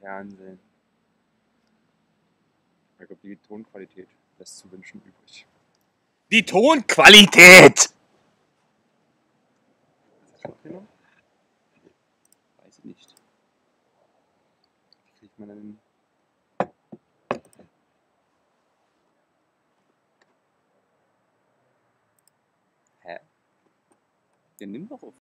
Fernsehen. Ich glaube, die Tonqualität lässt zu wünschen übrig. Die Tonqualität! Ist das? Weiß ich nicht. Wie kriegt man denn. Hä? Der nimmt doch auf.